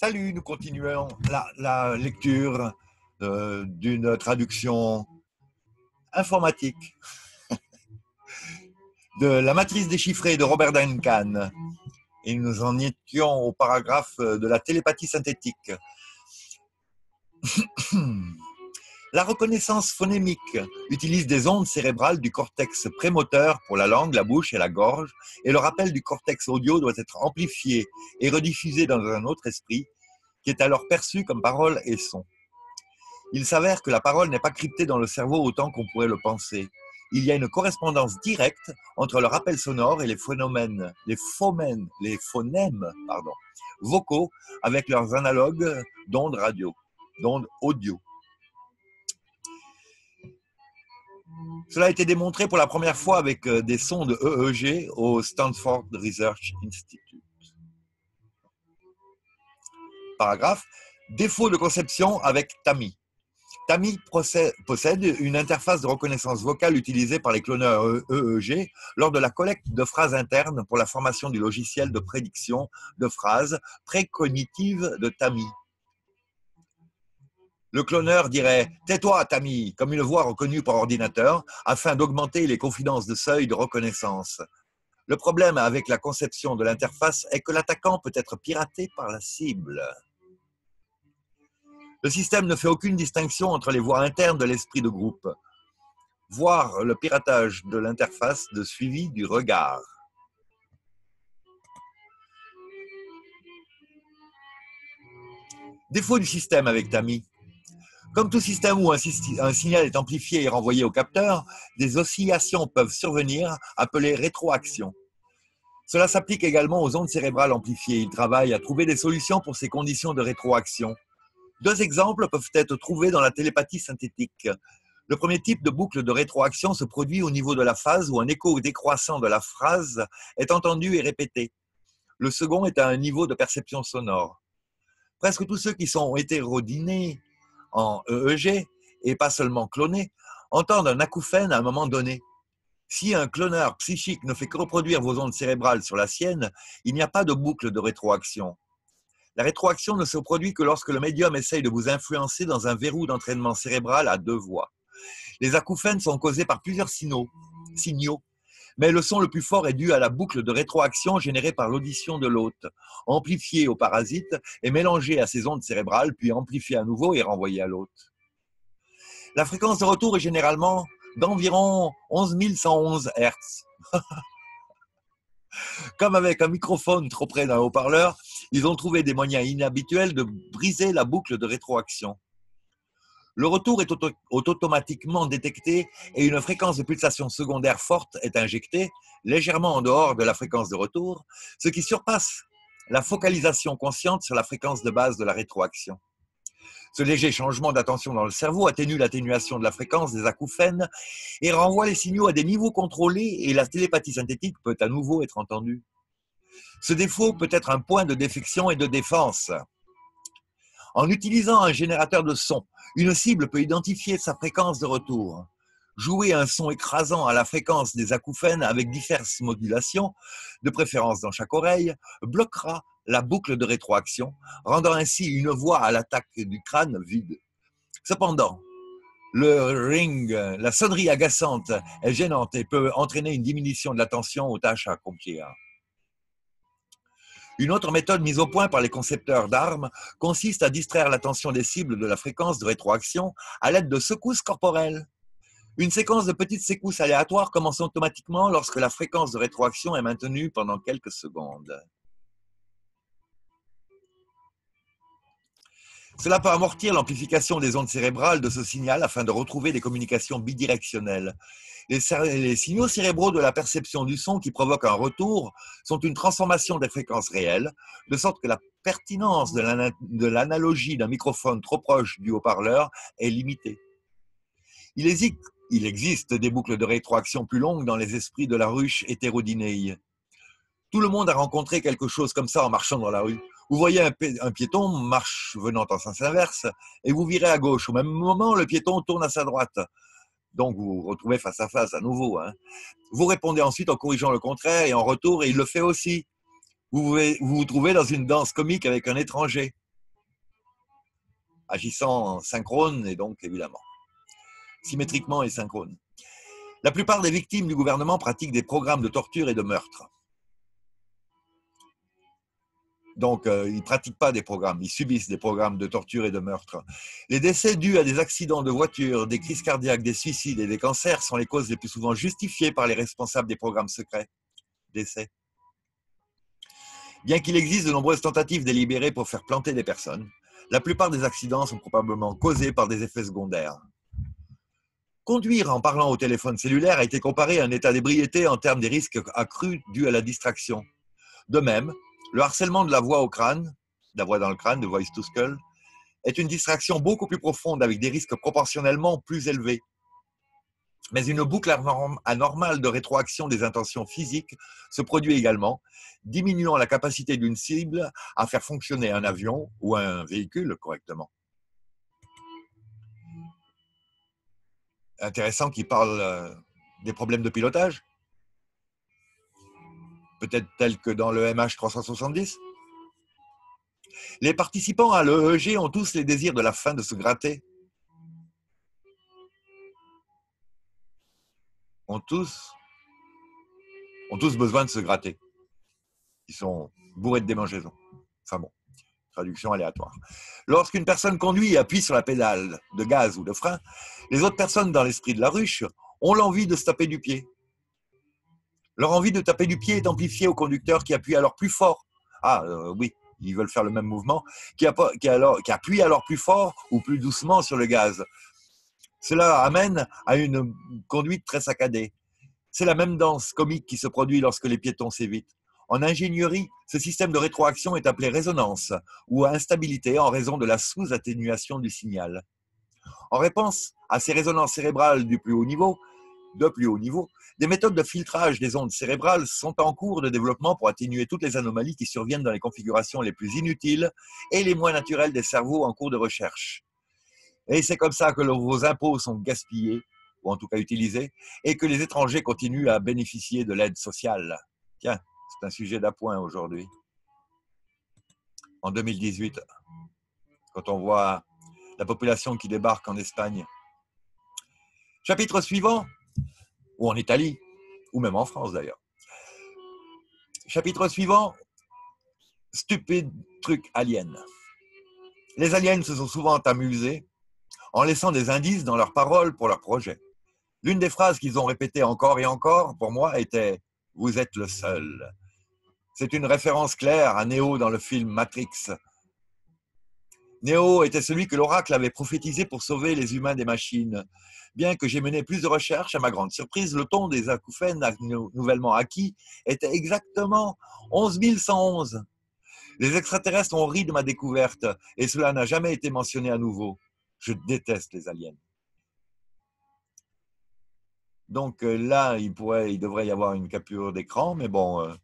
Salut, nous continuons la, lecture euh, d'une traduction informatique de La matrice déchiffrée de Robert Duncan. Et nous en étions au paragraphe de la télépathie synthétique. La reconnaissance phonémique utilise des ondes cérébrales du cortex prémoteur pour la langue, la bouche et la gorge, et le rappel du cortex audio doit être amplifié et rediffusé dans un autre esprit, qui est alors perçu comme parole et son. Il s'avère que la parole n'est pas cryptée dans le cerveau autant qu'on pourrait le penser. Il y a une correspondance directe entre le rappel sonore et les les phonèmes, vocaux avec leurs analogues d'ondes radio, d'ondes audio. Cela a été démontré pour la première fois avec euh, des sons de EEG au Stanford Research Institute. Paragraphe. Défaut de conception avec TAMI. TAMI possède une interface de reconnaissance vocale utilisée par les cloneurs EEG lors de la collecte de phrases internes pour la formation du logiciel de prédiction de phrases précognitives de TAMI. Le cloneur dirait Tais-toi, Tammy, comme une voix reconnue par ordinateur, afin d'augmenter les confidences de seuil de reconnaissance. Le problème avec la conception de l'interface est que l'attaquant peut être piraté par la cible. Le système ne fait aucune distinction entre les voix internes de l'esprit de groupe. Voir le piratage de l'interface de suivi du regard. Défaut du système avec Tammy. Comme tout système où un, signal est amplifié et renvoyé au capteur, des oscillations peuvent survenir, appelées rétroactions. Cela s'applique également aux ondes cérébrales amplifiées. Il travaille à trouver des solutions pour ces conditions de rétroaction. Deux exemples peuvent être trouvés dans la télépathie synthétique. Le premier type de boucle de rétroaction se produit au niveau de la phase où un écho décroissant de la phrase est entendu et répété. Le second est à un niveau de perception sonore. Presque tous ceux qui sont hétérodinés en EEG, et pas seulement clonés, entendent un acouphène à un moment donné. Si un cloneur psychique ne fait que reproduire vos ondes cérébrales sur la sienne, il n'y a pas de boucle de rétroaction. La rétroaction ne se produit que lorsque le médium essaye de vous influencer dans un verrou d'entraînement cérébral à deux voies. Les acouphènes sont causés par plusieurs signaux mais le son le plus fort est dû à la boucle de rétroaction générée par l'audition de l'hôte, amplifiée au parasite et mélangée à ses ondes cérébrales, puis amplifiée à nouveau et renvoyée à l'hôte. La fréquence de retour est généralement d'environ 11 111 Hz. Comme avec un microphone trop près d'un haut-parleur, ils ont trouvé des moyens inhabituels de briser la boucle de rétroaction. Le retour est automatiquement détecté et une fréquence de pulsation secondaire forte est injectée, légèrement en dehors de la fréquence de retour, ce qui surpasse la focalisation consciente sur la fréquence de base de la rétroaction. Ce léger changement d'attention dans le cerveau atténue l'atténuation de la fréquence des acouphènes et renvoie les signaux à des niveaux contrôlés et la télépathie synthétique peut à nouveau être entendue. Ce défaut peut être un point de défection et de défense. En utilisant un générateur de son, une cible peut identifier sa fréquence de retour. Jouer un son écrasant à la fréquence des acouphènes avec diverses modulations, de préférence dans chaque oreille, bloquera la boucle de rétroaction, rendant ainsi une voix à l'attaque du crâne vide. Cependant, le ring, la sonnerie agaçante est gênante et peut entraîner une diminution de l'attention aux tâches à accomplir. Une autre méthode mise au point par les concepteurs d'armes consiste à distraire l'attention des cibles de la fréquence de rétroaction à l'aide de secousses corporelles. Une séquence de petites secousses aléatoires commence automatiquement lorsque la fréquence de rétroaction est maintenue pendant quelques secondes. Cela peut amortir l'amplification des ondes cérébrales de ce signal afin de retrouver des communications bidirectionnelles. Les, signaux cérébraux de la perception du son qui provoquent un retour sont une transformation des fréquences réelles, de sorte que la pertinence de l'analogie d'un microphone trop proche du haut-parleur est limitée. Il existe, il existe des boucles de rétroaction plus longues dans les esprits de la ruche hétérodinée. Tout le monde a rencontré quelque chose comme ça en marchant dans la rue. Vous voyez un, piéton marche venant en sens inverse et vous virez à gauche. Au même moment, le piéton tourne à sa droite. Donc vous vous retrouvez face à face à nouveau. Hein. Vous répondez ensuite en corrigeant le contraire et en retour, et il le fait aussi. Vous vous, vous trouvez dans une danse comique avec un étranger. agissant synchrone et donc évidemment symétriquement et synchrone. La plupart des victimes du gouvernement pratiquent des programmes de torture et de meurtre. Donc, euh, ils ne pratiquent pas des programmes, ils subissent des programmes de torture et de meurtre. Les décès dus à des accidents de voiture, des crises cardiaques, des suicides et des cancers sont les causes les plus souvent justifiées par les responsables des programmes secrets. Décès. Bien qu'il existe de nombreuses tentatives délibérées pour faire planter des personnes, la plupart des accidents sont probablement causés par des effets secondaires. Conduire en parlant au téléphone cellulaire a été comparé à un état d'ébriété en termes des risques accrus dus à la distraction. De même, le harcèlement de la voix au crâne, la voix dans le crâne, de voice to skull, est une distraction beaucoup plus profonde avec des risques proportionnellement plus élevés. Mais une boucle anormale de rétroaction des intentions physiques se produit également, diminuant la capacité d'une cible à faire fonctionner un avion ou un véhicule correctement. Intéressant qu'il parle euh, des problèmes de pilotage peut-être tel que dans le MH370 Les participants à l'EEG ont tous les désirs de la fin de se gratter. Ont tous, ont tous besoin de se gratter. Ils sont bourrés de démangeaisons. Enfin bon, traduction aléatoire. Lorsqu'une personne conduit et appuie sur la pédale de gaz ou de frein, les autres personnes dans l'esprit de la ruche ont l'envie de se taper du pied. Leur envie de taper du pied est amplifiée au conducteur qui appuie alors plus fort. Ah euh, oui, ils veulent faire le même mouvement, qui, alors, qui appuie alors plus fort ou plus doucement sur le gaz. Cela amène à une conduite très saccadée. C'est la même danse comique qui se produit lorsque les piétons s'évitent. En ingénierie, ce système de rétroaction est appelé résonance ou instabilité en raison de la sous-atténuation du signal. En réponse à ces résonances cérébrales du plus haut niveau, de plus haut niveau, des méthodes de filtrage des ondes cérébrales sont en cours de développement pour atténuer toutes les anomalies qui surviennent dans les configurations les plus inutiles et les moins naturelles des cerveaux en cours de recherche. Et c'est comme ça que vos impôts sont gaspillés, ou en tout cas utilisés, et que les étrangers continuent à bénéficier de l'aide sociale. Tiens, c'est un sujet d'appoint aujourd'hui. En 2018, quand on voit la population qui débarque en Espagne. Chapitre suivant, ou en Italie, ou même en France d'ailleurs. Chapitre suivant, stupide truc alien. Les aliens se sont souvent amusés en laissant des indices dans leurs paroles pour leurs projets. L'une des phrases qu'ils ont répétées encore et encore, pour moi, était Vous êtes le seul. C'est une référence claire à Neo dans le film Matrix. Neo était celui que l'oracle avait prophétisé pour sauver les humains des machines. Bien que j'ai mené plus de recherches, à ma grande surprise, le ton des acouphènes nouvellement acquis était exactement 11 111. Les extraterrestres ont ri de ma découverte et cela n'a jamais été mentionné à nouveau. Je déteste les aliens. Donc euh, là, il, pourrait, il devrait y avoir une capture d'écran, mais bon,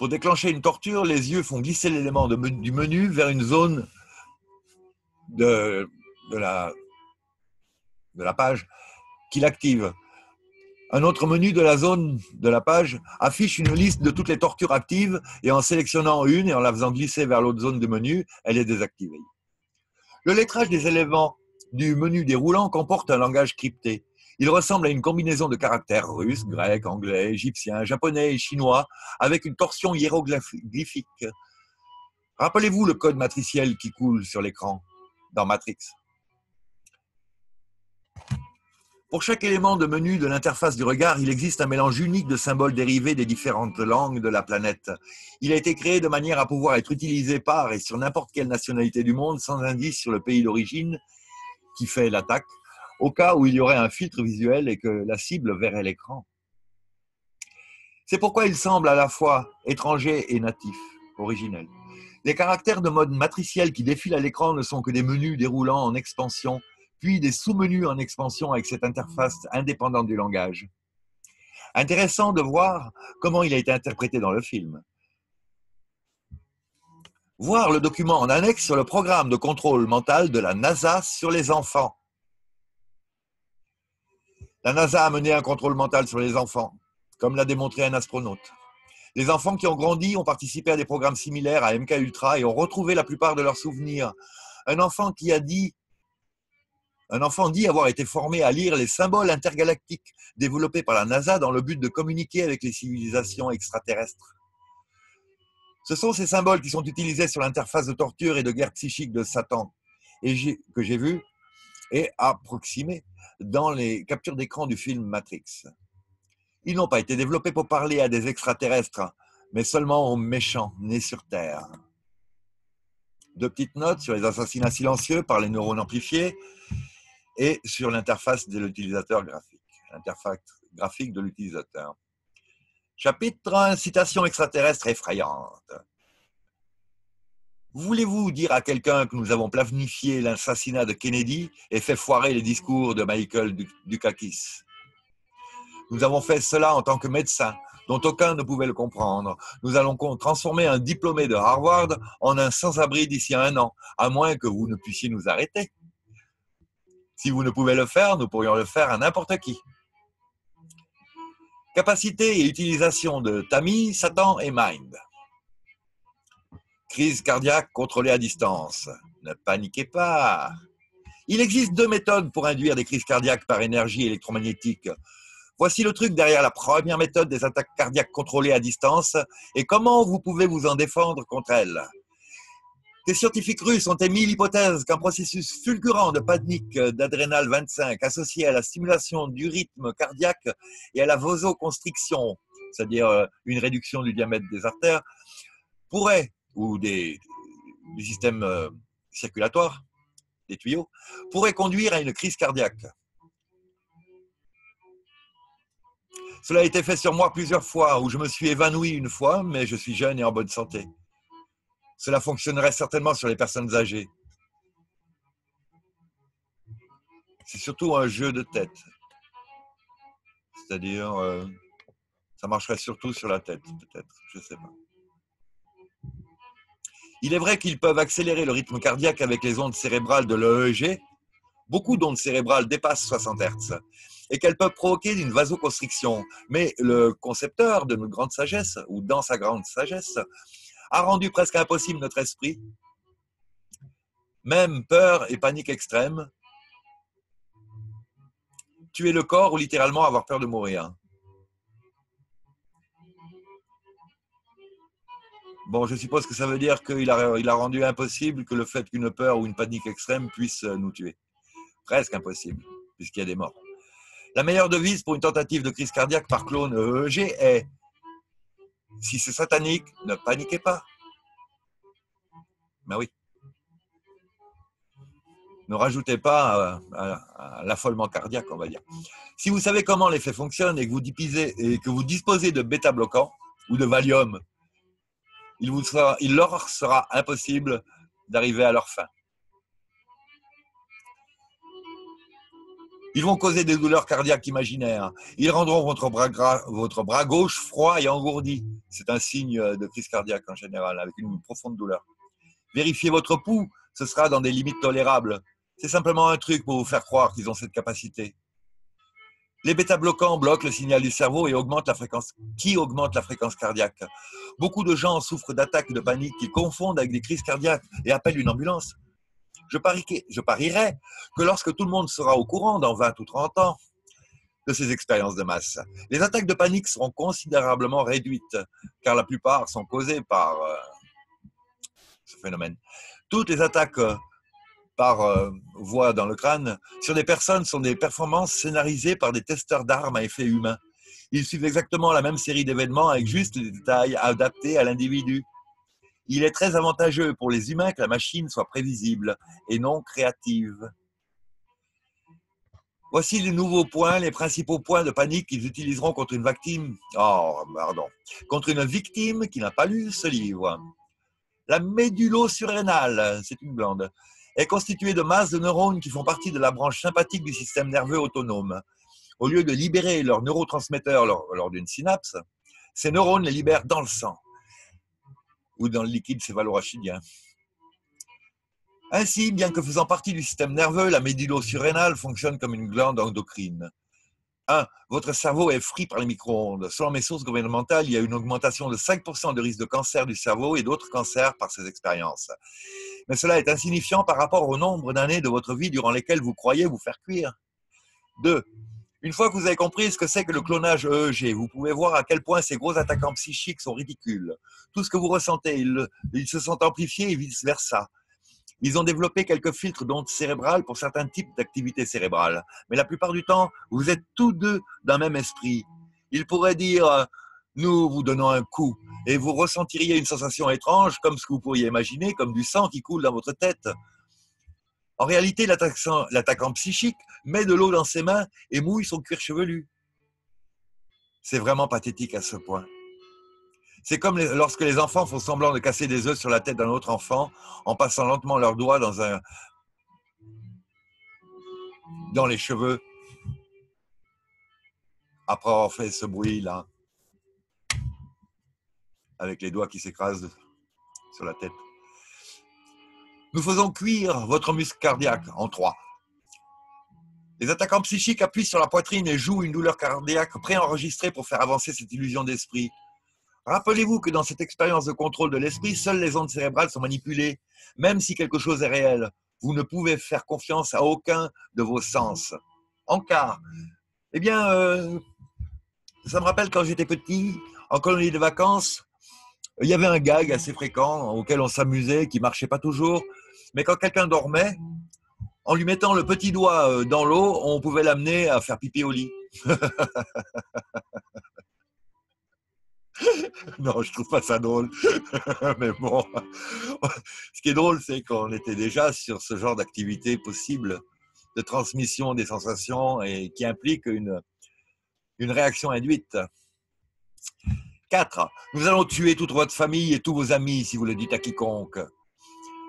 Pour déclencher une torture, les yeux font glisser l'élément du menu vers une zone de, la, page qui l'active. Un autre menu de la zone de la page affiche une liste de toutes les tortures actives et en sélectionnant une et en la faisant glisser vers l'autre zone du menu, elle est désactivée. Le lettrage des éléments du menu déroulant comporte un langage crypté. Il ressemble à une combinaison de caractères russes, grecs, anglais, égyptiens, japonais et chinois, avec une torsion hiéroglyphique. Rappelez-vous le code matriciel qui coule sur l'écran dans Matrix. Pour chaque élément de menu de l'interface du regard, il existe un mélange unique de symboles dérivés des différentes langues de la planète. Il a été créé de manière à pouvoir être utilisé par et sur n'importe quelle nationalité du monde sans indice sur le pays d'origine qui fait l'attaque au cas où il y aurait un filtre visuel et que la cible verrait l'écran. C'est pourquoi il semble à la fois étranger et natif, originel. Les caractères de mode matriciel qui défilent à l'écran ne sont que des menus déroulants en expansion, puis des sous-menus en expansion avec cette interface indépendante du langage. Intéressant de voir comment il a été interprété dans le film. Voir le document en annexe sur le programme de contrôle mental de la NASA sur les enfants. La NASA a mené un contrôle mental sur les enfants, comme l'a démontré un astronaute. Les enfants qui ont grandi ont participé à des programmes similaires à MK Ultra et ont retrouvé la plupart de leurs souvenirs. Un enfant qui a dit un enfant dit avoir été formé à lire les symboles intergalactiques développés par la NASA dans le but de communiquer avec les civilisations extraterrestres. Ce sont ces symboles qui sont utilisés sur l'interface de torture et de guerre psychique de Satan, et que j'ai vu et approximé dans les captures d'écran du film Matrix. Ils n'ont pas été développés pour parler à des extraterrestres, mais seulement aux méchants nés sur Terre. Deux petites notes sur les assassinats silencieux par les neurones amplifiés et sur l'interface de l'utilisateur graphique, l'interface graphique de l'utilisateur. Chapitre 1, citation extraterrestre effrayante. Voulez-vous dire à quelqu'un que nous avons planifié l'assassinat de Kennedy et fait foirer les discours de Michael Dukakis? Nous avons fait cela en tant que médecin, dont aucun ne pouvait le comprendre. Nous allons transformer un diplômé de Harvard en un sans-abri d'ici un an, à moins que vous ne puissiez nous arrêter. Si vous ne pouvez le faire, nous pourrions le faire à n'importe qui. Capacité et utilisation de Tami, Satan et Mind. Crise cardiaque contrôlée à distance. Ne paniquez pas. Il existe deux méthodes pour induire des crises cardiaques par énergie électromagnétique. Voici le truc derrière la première méthode des attaques cardiaques contrôlées à distance et comment vous pouvez vous en défendre contre elles. Des scientifiques russes ont émis l'hypothèse qu'un processus fulgurant de panique d'adrénal 25 associé à la stimulation du rythme cardiaque et à la vasoconstriction, c'est-à-dire euh, une réduction du diamètre des artères, pourrait ou des, du système euh, circulatoire, des tuyaux, pourrait conduire à une crise cardiaque. Cela a été fait sur moi plusieurs fois, où je me suis évanoui une fois, mais je suis jeune et en bonne santé. Cela fonctionnerait certainement sur les personnes âgées. C'est surtout un jeu de tête. C'est-à-dire, euh, ça marcherait surtout sur la tête, peut-être, je ne sais pas. Il est vrai qu'ils peuvent accélérer le rythme cardiaque avec les ondes cérébrales de l'EEG. Beaucoup d'ondes cérébrales dépassent 60 Hz et qu'elles peuvent provoquer une vasoconstriction. Mais le concepteur de notre grande sagesse, ou dans sa grande sagesse, a rendu presque impossible notre esprit. Même peur et panique extrême, tuer le corps ou littéralement avoir peur de mourir. Bon, je suppose que ça veut dire qu'il a, rendu impossible que le fait qu'une peur ou une panique extrême puisse nous tuer. Presque impossible, puisqu'il y a des morts. La meilleure devise pour une tentative de crise cardiaque par clone EEG est Si c'est satanique, ne paniquez pas. Ben oui. Ne rajoutez pas à, l'affolement cardiaque, on va dire. Si vous savez comment l'effet fonctionne et que vous, et que vous disposez de bêta-bloquants ou de Valium il, leur sera impossible d'arriver à leur fin. Ils vont causer des douleurs cardiaques imaginaires. Ils rendront votre bras, votre bras gauche froid et engourdi. C'est un signe de crise cardiaque en général, avec une profonde douleur. Vérifiez votre pouls, ce sera dans des limites tolérables. C'est simplement un truc pour vous faire croire qu'ils ont cette capacité. Les bêta-bloquants bloquent le signal du cerveau et augmentent la fréquence, qui augmente la fréquence cardiaque. Beaucoup de gens souffrent d'attaques de panique qu'ils confondent avec des crises cardiaques et appellent une ambulance. Je, parierais que lorsque tout le monde sera au courant dans 20 ou 30 ans de ces expériences de masse, les attaques de panique seront considérablement réduites, car la plupart sont causées par euh, ce phénomène. Toutes les attaques par euh, voix dans le crâne sur des personnes sont des performances scénarisées par des testeurs d'armes à effet humain. Ils suivent exactement la même série d'événements avec juste des détails adaptés à l'individu. Il est très avantageux pour les humains que la machine soit prévisible et non créative. Voici les nouveaux points, les principaux points de panique qu'ils utiliseront contre une victime. Oh, pardon. Contre une victime qui n'a pas lu ce livre. La médulo-surrénale, c'est une glande est constituée de masses de neurones qui font partie de la branche sympathique du système nerveux autonome. Au lieu de libérer leurs neurotransmetteurs lors, d'une synapse, ces neurones les libèrent dans le sang ou dans le liquide céphalo-rachidien. Ainsi, bien que faisant partie du système nerveux, la médulo-surrénale fonctionne comme une glande endocrine. 1. Votre cerveau est frit par les micro-ondes. Selon mes sources gouvernementales, il y a une augmentation de 5% de risque de cancer du cerveau et d'autres cancers par ces expériences. Mais cela est insignifiant par rapport au nombre d'années de votre vie durant lesquelles vous croyez vous faire cuire. 2. Une fois que vous avez compris ce que c'est que le clonage EEG, vous pouvez voir à quel point ces gros attaquants psychiques sont ridicules. Tout ce que vous ressentez, ils, ils se sont amplifiés et vice-versa. Ils ont développé quelques filtres d'ondes cérébrales pour certains types d'activités cérébrales. Mais la plupart du temps, vous êtes tous deux d'un même esprit. Ils pourraient dire, euh, nous vous donnons un coup, et vous ressentiriez une sensation étrange, comme ce que vous pourriez imaginer, comme du sang qui coule dans votre tête. En réalité, l'attaquant psychique met de l'eau dans ses mains et mouille son cuir chevelu. C'est vraiment pathétique à ce point. C'est comme lorsque les enfants font semblant de casser des œufs sur la tête d'un autre enfant en passant lentement leurs doigts dans, un, dans les cheveux après avoir fait ce bruit-là, avec les doigts qui s'écrasent sur la tête. Nous faisons cuire votre muscle cardiaque en trois. Les attaquants psychiques appuient sur la poitrine et jouent une douleur cardiaque préenregistrée pour faire avancer cette illusion d'esprit. Rappelez-vous que dans cette expérience de contrôle de l'esprit, seules les ondes cérébrales sont manipulées. Même si quelque chose est réel, vous ne pouvez faire confiance à aucun de vos sens. En cas, eh bien, euh, ça me rappelle quand j'étais petit, en colonie de vacances, il y avait un gag assez fréquent auquel on s'amusait, qui marchait pas toujours. Mais quand quelqu'un dormait, en lui mettant le petit doigt euh, dans l'eau, on pouvait l'amener à faire pipi au lit. non, je trouve pas ça drôle. Mais bon, ce qui est drôle, c'est qu'on était déjà sur ce genre d'activité possible de transmission des sensations et qui implique une, une réaction induite. 4. Nous allons tuer toute votre famille et tous vos amis si vous le dites à quiconque.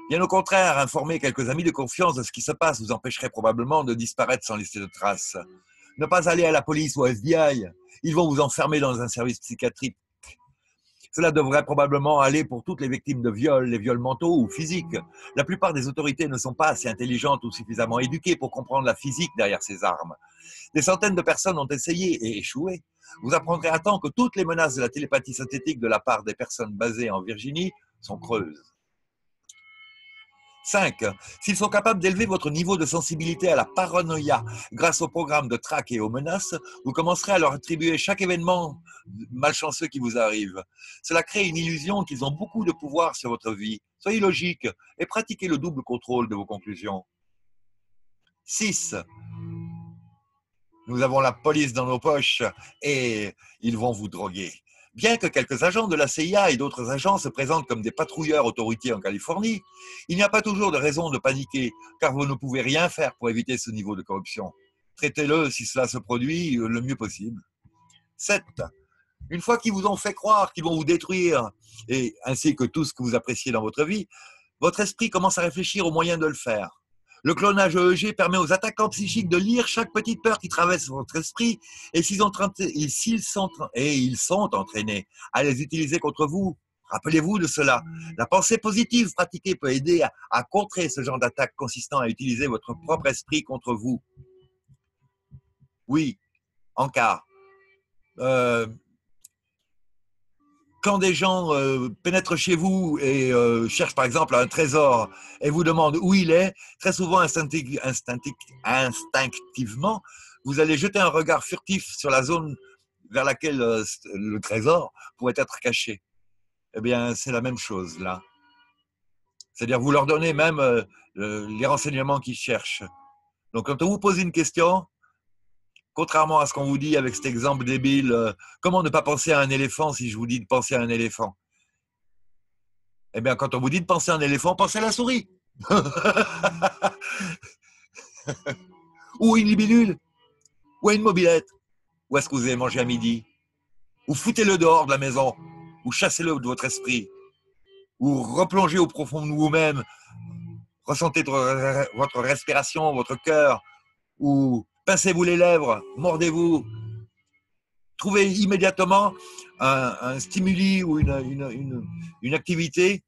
Bien au contraire, informer quelques amis de confiance de ce qui se passe vous empêcherait probablement de disparaître sans laisser de traces. Ne pas aller à la police ou au FBI. Ils vont vous enfermer dans un service psychiatrique cela devrait probablement aller pour toutes les victimes de viols, les viols mentaux ou physiques. La plupart des autorités ne sont pas assez intelligentes ou suffisamment éduquées pour comprendre la physique derrière ces armes. Des centaines de personnes ont essayé et échoué. Vous apprendrez à temps que toutes les menaces de la télépathie synthétique de la part des personnes basées en Virginie sont creuses. 5. S'ils sont capables d'élever votre niveau de sensibilité à la paranoïa grâce au programme de traque et aux menaces, vous commencerez à leur attribuer chaque événement malchanceux qui vous arrive. Cela crée une illusion qu'ils ont beaucoup de pouvoir sur votre vie. Soyez logique et pratiquez le double contrôle de vos conclusions. 6. Nous avons la police dans nos poches et ils vont vous droguer. Bien que quelques agents de la CIA et d'autres agents se présentent comme des patrouilleurs autorités en Californie, il n'y a pas toujours de raison de paniquer, car vous ne pouvez rien faire pour éviter ce niveau de corruption. Traitez-le, si cela se produit, le mieux possible. 7. Une fois qu'ils vous ont fait croire qu'ils vont vous détruire, et ainsi que tout ce que vous appréciez dans votre vie, votre esprit commence à réfléchir aux moyens de le faire. Le clonage EEG permet aux attaquants psychiques de lire chaque petite peur qui traverse votre esprit et s'ils sont, ils sont entraînés à les utiliser contre vous. Rappelez-vous de cela. La pensée positive pratiquée peut aider à, contrer ce genre d'attaque consistant à utiliser votre propre esprit contre vous. Oui, en cas. Euh, quand des gens euh, pénètrent chez vous et euh, cherchent par exemple un trésor et vous demandent où il est, très souvent instinctivement, vous allez jeter un regard furtif sur la zone vers laquelle euh, le trésor pourrait être caché. Eh bien, c'est la même chose là. C'est-à-dire, vous leur donnez même les renseignements qu'ils cherchent. Donc, quand on vous pose une question, contrairement à ce qu'on vous dit avec cet exemple débile, euh, comment ne pas penser à un éléphant si je vous dis de penser à un éléphant? Eh bien, quand on vous dit de penser à un éléphant, pensez à la souris. ou une libellule, ou à une mobilette. Où est-ce que vous avez mangé à midi. Ou foutez-le dehors de la maison, ou chassez-le de votre esprit, ou replongez au profond de vous-même, ressentez votre respiration, votre cœur, ou pincez-vous les lèvres, mordez-vous. Trouvez immédiatement un, stimuli ou une, activité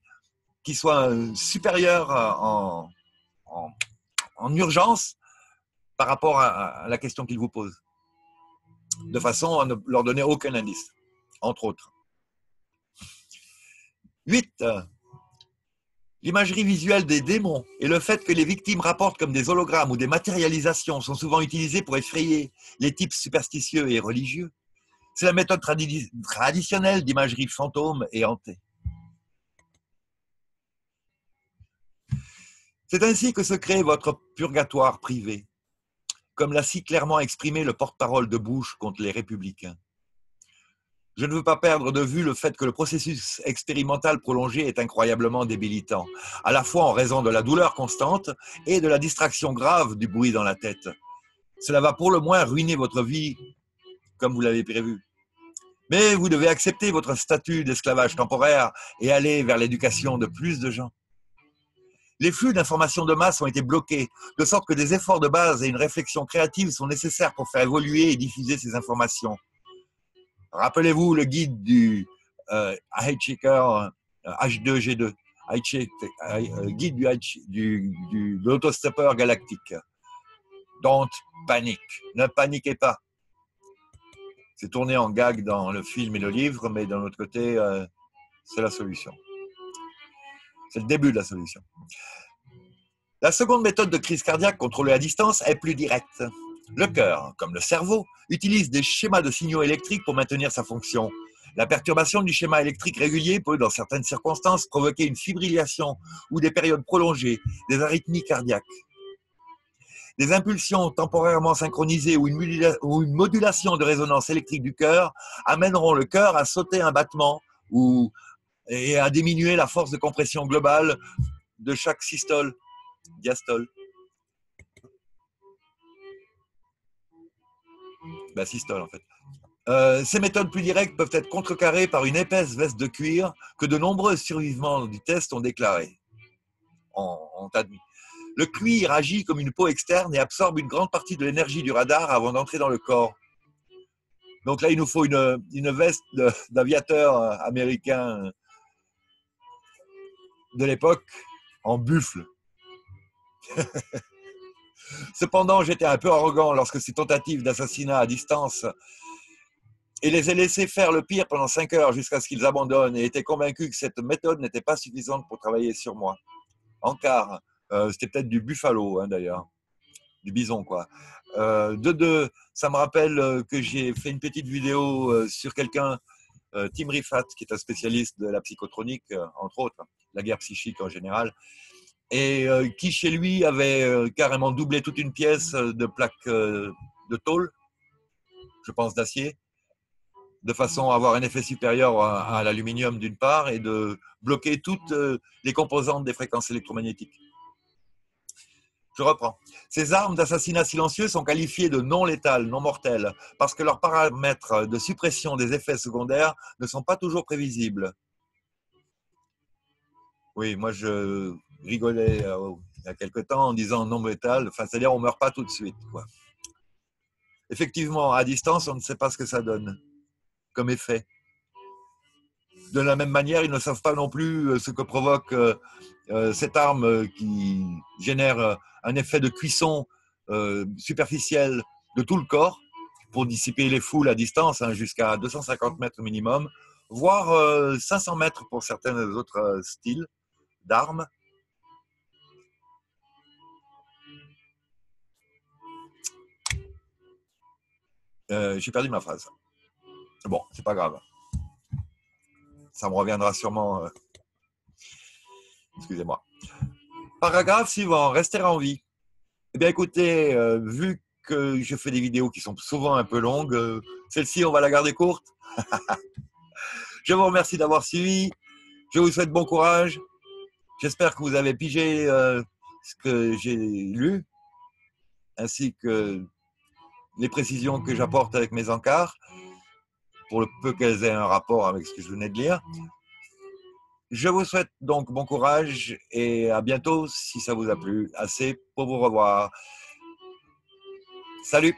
qui soit supérieure en, en, urgence par rapport à, la question qu'il vous pose. de façon à ne leur donner aucun indice, entre autres. 8. L'imagerie visuelle des démons et le fait que les victimes rapportent comme des hologrammes ou des matérialisations sont souvent utilisés pour effrayer les types superstitieux et religieux. C'est la méthode traditionnelle d'imagerie fantôme et hantée. C'est ainsi que se crée votre purgatoire privé, comme l'a si clairement exprimé le porte-parole de Bush contre les républicains. Je ne veux pas perdre de vue le fait que le processus expérimental prolongé est incroyablement débilitant, à la fois en raison de la douleur constante et de la distraction grave du bruit dans la tête. Cela va pour le moins ruiner votre vie comme vous l'avez prévu. Mais vous devez accepter votre statut d'esclavage temporaire et aller vers l'éducation de plus de gens. Les flux d'informations de masse ont été bloqués, de sorte que des efforts de base et une réflexion créative sont nécessaires pour faire évoluer et diffuser ces informations. Rappelez-vous le guide du euh, Hitchhiker H2G2, euh, guide du, du, du, de l'autostopper galactique. Don't panique, ne paniquez pas. C'est tourné en gag dans le film et le livre, mais d'un autre côté, euh, c'est la solution. C'est le début de la solution. La seconde méthode de crise cardiaque contrôlée à distance est plus directe. Le cœur, comme le cerveau, utilise des schémas de signaux électriques pour maintenir sa fonction. La perturbation du schéma électrique régulier peut, dans certaines circonstances, provoquer une fibrillation ou des périodes prolongées, des arythmies cardiaques. Des impulsions temporairement synchronisées ou une modulation de résonance électrique du cœur amèneront le cœur à sauter un battement ou, et à diminuer la force de compression globale de chaque systole, diastole. Bah, en fait. Euh, ces méthodes plus directes peuvent être contrecarrées par une épaisse veste de cuir que de nombreux survivants du test ont déclaré, ont, admis. Le cuir agit comme une peau externe et absorbe une grande partie de l'énergie du radar avant d'entrer dans le corps. Donc là, il nous faut une, une veste d'aviateur américain de l'époque en buffle. Cependant, j'étais un peu arrogant lorsque ces tentatives d'assassinat à distance et les ai laissés faire le pire pendant cinq heures jusqu'à ce qu'ils abandonnent et étaient convaincus que cette méthode n'était pas suffisante pour travailler sur moi. En quart, euh, c'était peut-être du buffalo hein, d'ailleurs, du bison quoi. Euh, de deux, ça me rappelle euh, que j'ai fait une petite vidéo sur quelqu'un, Tim Rifat, qui est un spécialiste de la psychotronique, entre autres, la guerre psychique en général, et euh, qui chez lui avait euh, carrément doublé toute une pièce euh, de plaques de tôle, je pense d'acier, de façon à avoir un effet supérieur à, l'aluminium d'une part et de bloquer toutes les composantes des fréquences électromagnétiques. Je reprends. Ces armes d'assassinat silencieux sont qualifiées de non létales, non mortelles, parce que leurs paramètres de suppression des effets secondaires ne sont pas toujours prévisibles. Oui, moi je rigolais euh, il y a quelque temps en disant non métal, enfin, c'est-à-dire on ne meurt pas tout de suite. Effectivement, à distance, on ne sait pas ce que ça donne comme effet. De la même manière, ils ne savent pas non plus euh, ce que provoque euh, cette arme qui génère un effet de cuisson superficielle de tout le corps pour dissiper les foules à distance hein, jusqu'à 250 mètres minimum, voire 500 mètres pour certains autres styles d'armes. Euh, j'ai perdu ma phrase. Bon, c'est pas grave. Ça me reviendra sûrement. Euh, excusez-moi. Paragraphe suivant, rester en vie. Eh bien, écoutez, euh, vu que je fais des vidéos qui sont souvent un peu longues, celle-ci, on va la garder courte. je vous remercie d'avoir suivi. Je vous souhaite bon courage. J'espère que vous avez pigé ce que j'ai lu, ainsi que les précisions que j'apporte avec mes encarts, pour le peu qu'elles aient un rapport avec ce que je venais de lire. Je vous souhaite donc bon courage et à bientôt si ça vous a plu assez pour vous revoir. Salut